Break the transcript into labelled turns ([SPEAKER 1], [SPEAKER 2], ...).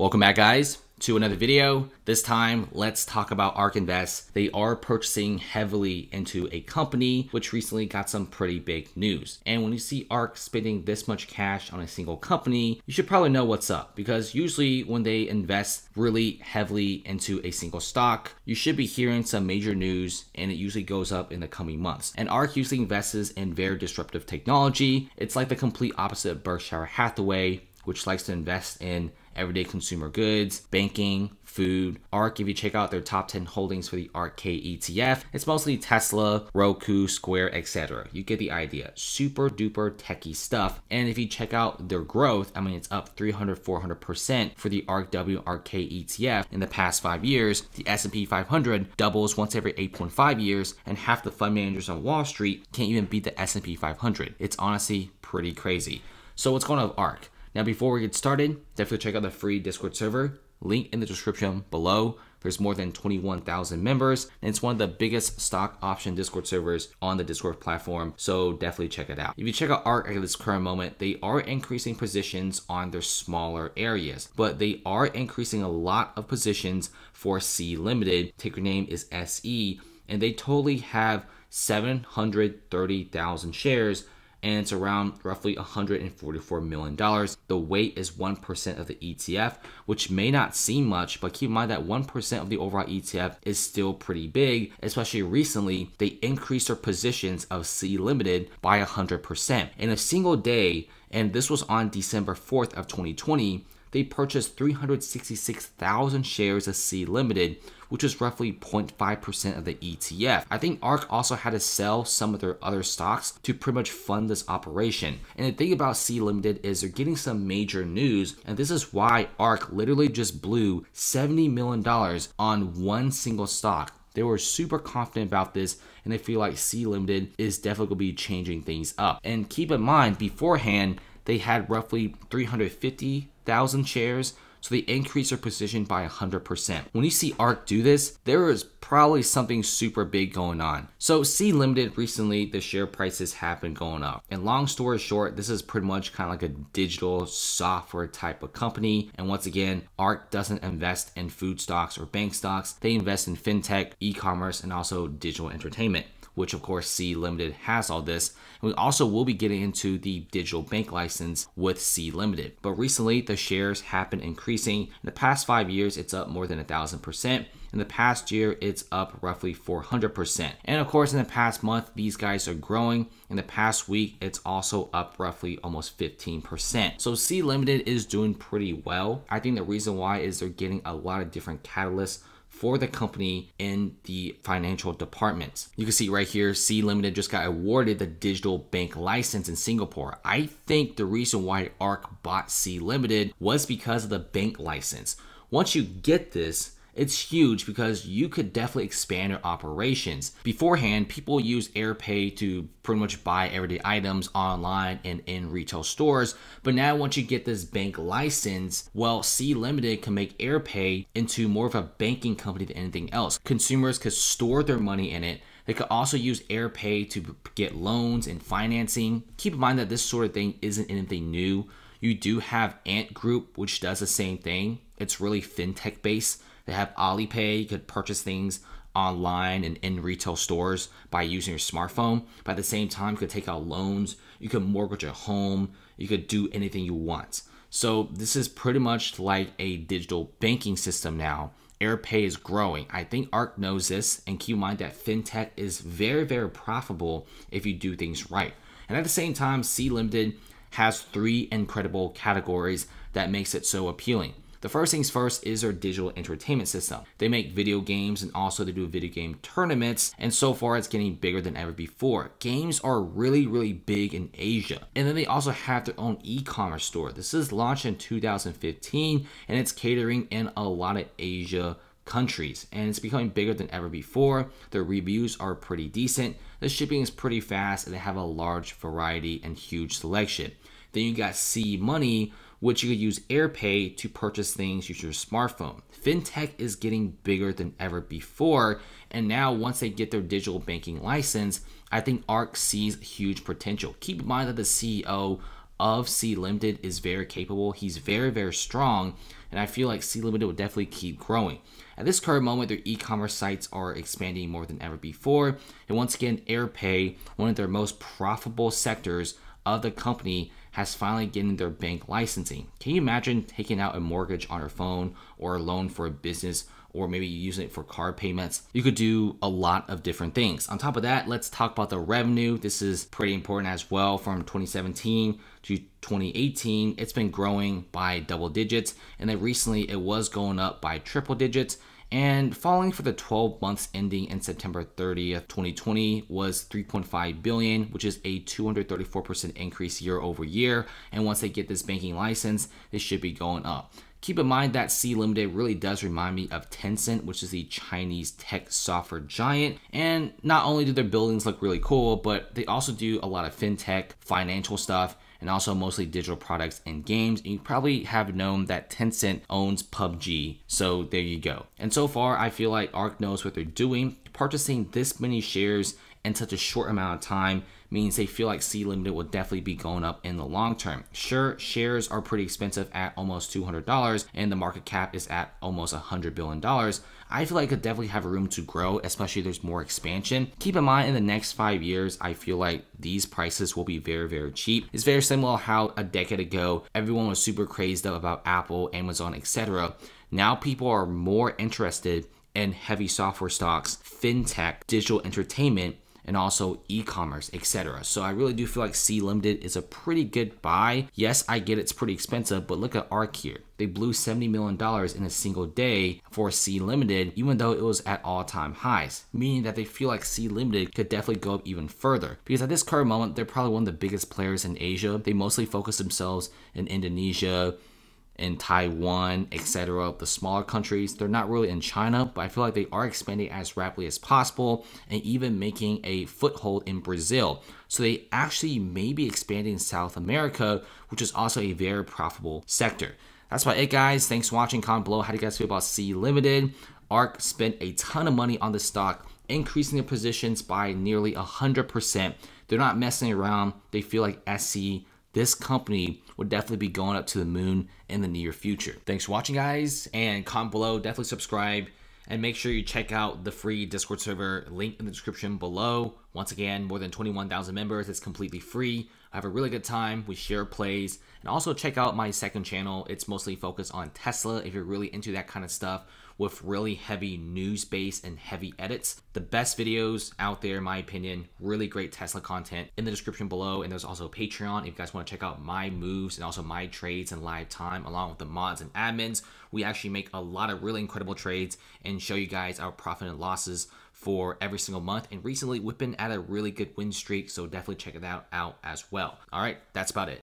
[SPEAKER 1] Welcome back guys to another video. This time, let's talk about ARK Invest. They are purchasing heavily into a company which recently got some pretty big news. And when you see ARK spending this much cash on a single company, you should probably know what's up because usually when they invest really heavily into a single stock, you should be hearing some major news and it usually goes up in the coming months. And ARK usually invests in very disruptive technology. It's like the complete opposite of Berkshire Hathaway, which likes to invest in everyday consumer goods, banking, food. ARK, if you check out their top 10 holdings for the ARK ETF, it's mostly Tesla, Roku, Square, etc. You get the idea. Super duper techie stuff. And if you check out their growth, I mean, it's up 300, 400% for the ARKW ARK ETF in the past five years. The S&P 500 doubles once every 8.5 years, and half the fund managers on Wall Street can't even beat the S&P 500. It's honestly pretty crazy. So what's going on with ARK? Now, before we get started, definitely check out the free Discord server. Link in the description below. There's more than 21,000 members, and it's one of the biggest stock option Discord servers on the Discord platform, so definitely check it out. If you check out ARK at this current moment, they are increasing positions on their smaller areas, but they are increasing a lot of positions for Sea Limited. Ticker name is SE, and they totally have 730,000 shares and it's around roughly $144 million. The weight is 1% of the ETF, which may not seem much, but keep in mind that 1% of the overall ETF is still pretty big, especially recently, they increased their positions of Sea Limited by 100%. In a single day, and this was on December 4th of 2020, they purchased 366,000 shares of Sea Limited, which is roughly 0.5% of the ETF. I think ARK also had to sell some of their other stocks to pretty much fund this operation. And the thing about Sea Limited is they're getting some major news, and this is why ARK literally just blew $70 million on one single stock. They were super confident about this and they feel like Sea Limited is definitely going to be changing things up. And keep in mind, beforehand, they had roughly 350,000 shares so they increase their position by 100%. When you see ARK do this, there is probably something super big going on. So Sea Limited recently, the share prices have been going up. And long story short, this is pretty much kind of like a digital software type of company. And once again, ARK doesn't invest in food stocks or bank stocks. They invest in fintech, e-commerce, and also digital entertainment which of course Sea Limited has all this. And we also will be getting into the digital bank license with Sea Limited. But recently, the shares have been increasing. In the past five years, it's up more than a thousand percent. In the past year, it's up roughly 400%. And of course, in the past month, these guys are growing. In the past week, it's also up roughly almost 15%. So Sea Limited is doing pretty well. I think the reason why is they're getting a lot of different catalysts for the company in the financial departments. You can see right here, Sea Limited just got awarded the digital bank license in Singapore. I think the reason why ARK bought Sea Limited was because of the bank license. Once you get this, it's huge because you could definitely expand your operations. Beforehand, people use AirPay to pretty much buy everyday items online and in retail stores. But now, once you get this bank license, well, Sea Limited can make AirPay into more of a banking company than anything else. Consumers could store their money in it. They could also use AirPay to get loans and financing. Keep in mind that this sort of thing isn't anything new. You do have Ant Group, which does the same thing. It's really fintech based. They have Alipay. You could purchase things online and in retail stores by using your smartphone. But at the same time, you could take out loans. You could mortgage a home. You could do anything you want. So this is pretty much like a digital banking system now. AirPay is growing. I think ARK knows this, and keep in mind that fintech is very, very profitable if you do things right. And at the same time, Sea Limited has three incredible categories that makes it so appealing. The first things first is their digital entertainment system. They make video games and also they do video game tournaments, and so far it's getting bigger than ever before. Games are really, really big in Asia. And then they also have their own e-commerce store. This is launched in 2015 and it's catering in a lot of Asia countries and it's becoming bigger than ever before. The reviews are pretty decent, the shipping is pretty fast, and they have a large variety and huge selection. Then you got SeaMoney, which you could use AirPay to purchase things using your smartphone. FinTech is getting bigger than ever before, and now once they get their digital banking license, I think ARK sees huge potential. Keep in mind that the CEO of Sea Limited is very capable. He's very, very strong. And I feel like Sea Limited will definitely keep growing. At this current moment, their e commerce sites are expanding more than ever before. And once again, AirPay, one of their most profitable sectors of the company, has finally gotten their bank licensing. Can you imagine taking out a mortgage on your phone or a loan for a business or maybe using it for car payments. You could do a lot of different things. On top of that, let's talk about the revenue. This is pretty important as well from 2017 to 2018. It's been growing by double digits, and then recently it was going up by triple digits. And falling for the 12 months ending in September 30th, 2020 was 3.5 billion, which is a 234% increase year over year. And once they get this banking license, it should be going up. Keep in mind that Sea Limited really does remind me of Tencent, which is the Chinese tech software giant. And not only do their buildings look really cool, but they also do a lot of fintech, financial stuff, and also mostly digital products and games. And you probably have known that Tencent owns PUBG. So there you go. And so far, I feel like ARK knows what they're doing. Purchasing this many shares in such a short amount of time means they feel like Sea Limited will definitely be going up in the long term. Sure, shares are pretty expensive at almost $200 and the market cap is at almost $100 billion. I feel like it could definitely have room to grow, especially there's more expansion. Keep in mind in the next five years, I feel like these prices will be very, very cheap. It's very similar how a decade ago, everyone was super crazed up about Apple, Amazon, etc. Now people are more interested in heavy software stocks, fintech, digital entertainment, and also e-commerce, etc. So I really do feel like Sea Limited is a pretty good buy. Yes, I get it's pretty expensive, but look at ARK here. They blew $70 million in a single day for Sea Limited, even though it was at all-time highs, meaning that they feel like Sea Limited could definitely go up even further. Because at this current moment, they're probably one of the biggest players in Asia. They mostly focus themselves in Indonesia, in Taiwan, etc. The smaller countries, they're not really in China, but I feel like they are expanding as rapidly as possible and even making a foothold in Brazil. So they actually may be expanding South America, which is also a very profitable sector. That's about it, guys. Thanks for watching. Comment below. How do you guys feel about Sea Limited? ARK spent a ton of money on the stock, increasing their positions by nearly 100%. They're not messing around. They feel like SC this company would definitely be going up to the moon in the near future. Thanks for watching, guys, and comment below. Definitely subscribe and make sure you check out the free Discord server link in the description below. Once again, more than 21,000 members. It's completely free. I have a really good time. We share plays. And also check out my second channel. It's mostly focused on Tesla if you're really into that kind of stuff with really heavy news base and heavy edits. The best videos out there, in my opinion, really great Tesla content in the description below. And there's also Patreon if you guys want to check out my moves and also my trades in live time along with the mods and admins. We actually make a lot of really incredible trades and show you guys our profit and losses for every single month. And recently, we've been at a really good win streak, so definitely check it out, out as well. All right, that's about it.